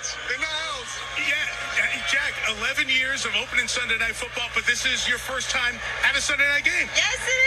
Jets. In the house. Yeah, Jack, 11 years of opening Sunday Night Football, but this is your first time at a Sunday night game. Yes, it